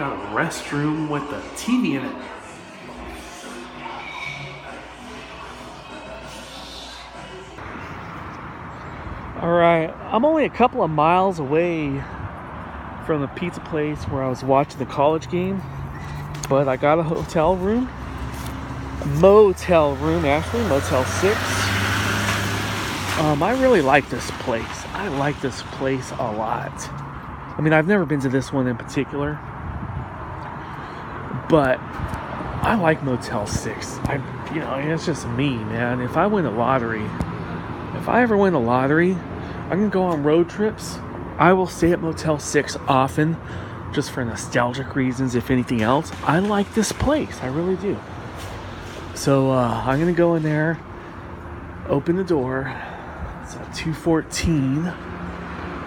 Got a restroom with a TV in it. All right, I'm only a couple of miles away from the pizza place where I was watching the college game, but I got a hotel room, motel room actually, Motel 6. Um, I really like this place. I like this place a lot. I mean, I've never been to this one in particular, but I like Motel 6. I, you know, it's just me, man. If I win a lottery, if I ever win a lottery, I'm gonna go on road trips. I will stay at Motel 6 often, just for nostalgic reasons, if anything else. I like this place, I really do. So uh, I'm gonna go in there, open the door. It's at 214,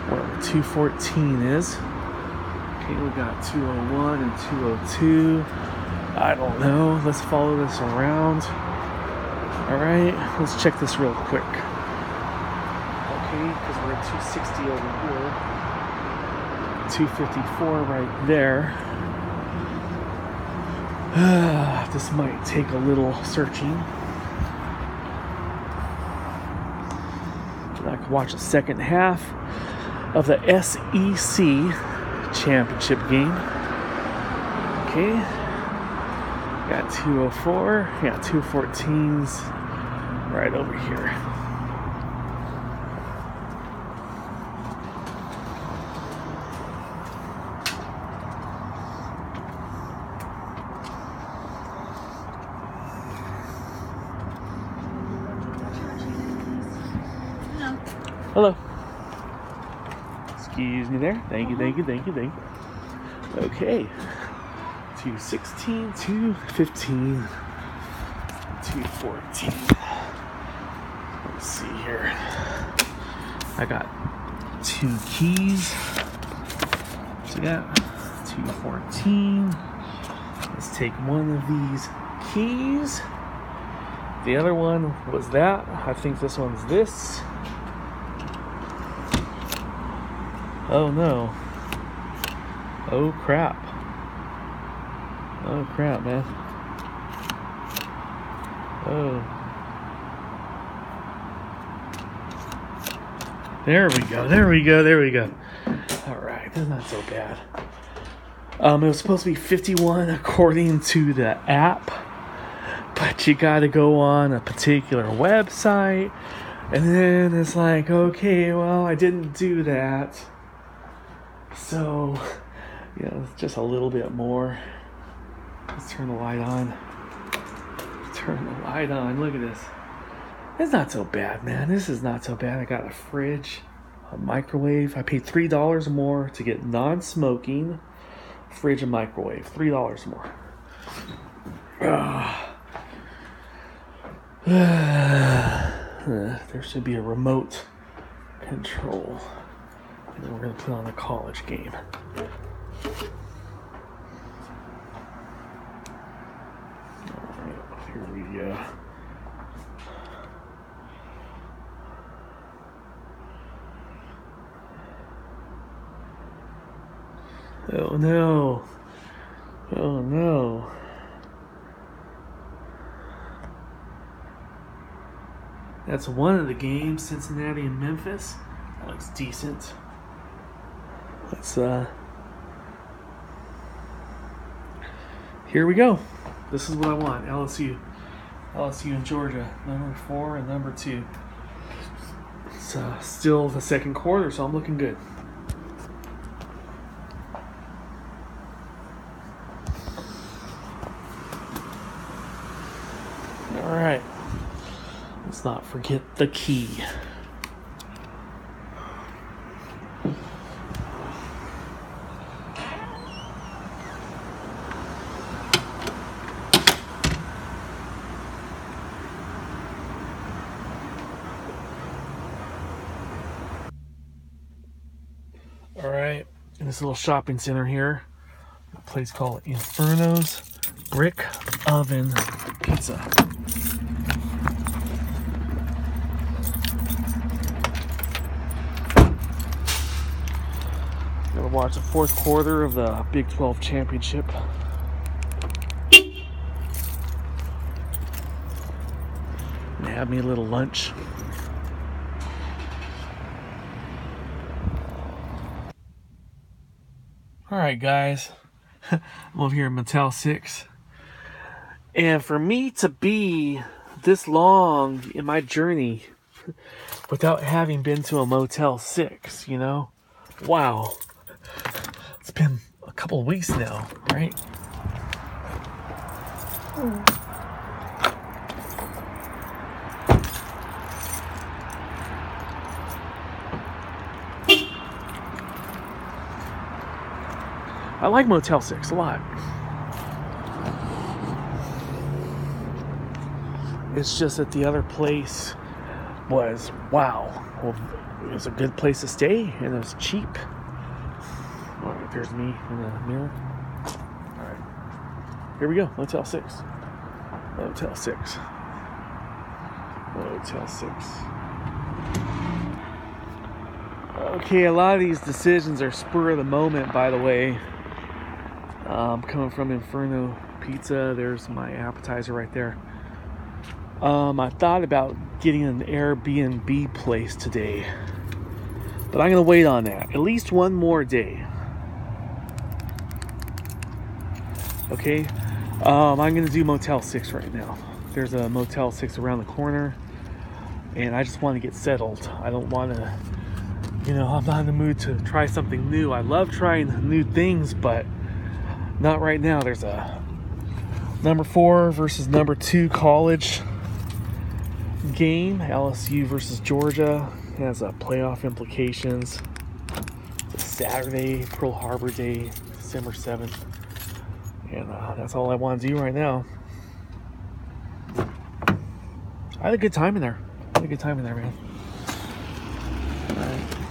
wherever 214 is. Okay, we got 201 and 202. I don't know. Let's follow this around. All right, let's check this real quick. Okay, because we're at 260 over here. 254 right there. this might take a little searching. I can watch the second half of the SEC championship game. Okay. Got 204. Yeah, 214's right over here. Excuse me there. Thank you, thank you, thank you, thank you. Okay. 216, 215, 214. Let's see here. I got two keys. So got 214. Let's take one of these keys. The other one was that. I think this one's this. Oh no. Oh crap. Oh crap, man. Oh. There we go. There we go. There we go. All right. That's not so bad. Um, it was supposed to be 51 according to the app, but you got to go on a particular website. And then it's like, okay, well, I didn't do that. So, yeah, just a little bit more. Let's turn the light on. Turn the light on. Look at this. It's not so bad, man. This is not so bad. I got a fridge, a microwave. I paid three dollars more to get non-smoking fridge and microwave. Three dollars more. there should be a remote control. And then we're going to put on the college game. Here we go. Oh no. Oh no. That's one of the games, Cincinnati and Memphis. That looks decent. Let's uh here we go. This is what I want. LSU. LSU in Georgia. Number four and number two. It's uh, still the second quarter, so I'm looking good. All right. Let's not forget the key. All right, in this little shopping center here, a place called Inferno's Brick Oven Pizza. Gonna watch the fourth quarter of the Big 12 championship. Have me a little lunch. All right, guys. I'm over here in Motel 6. And for me to be this long in my journey without having been to a Motel 6, you know? Wow. It's been a couple weeks now, right? Hmm. I like Motel 6 a lot. It's just that the other place was wow. Well, it was a good place to stay and it was cheap. Oh, there's me in the mirror. All right, here we go. Motel 6. Motel 6. Motel 6. Okay, a lot of these decisions are spur of the moment, by the way. Um, coming from Inferno Pizza, there's my appetizer right there. Um, I thought about getting an Airbnb place today, but I'm gonna wait on that at least one more day. Okay, um, I'm gonna do Motel 6 right now. There's a Motel 6 around the corner, and I just want to get settled. I don't want to, you know, I'm not in the mood to try something new. I love trying new things, but not right now. There's a number four versus number two college game, LSU versus Georgia. Has a playoff implications. It's Saturday, Pearl Harbor Day, December 7th. And uh, that's all I want to do right now. I had a good time in there. I had a good time in there, man. All right.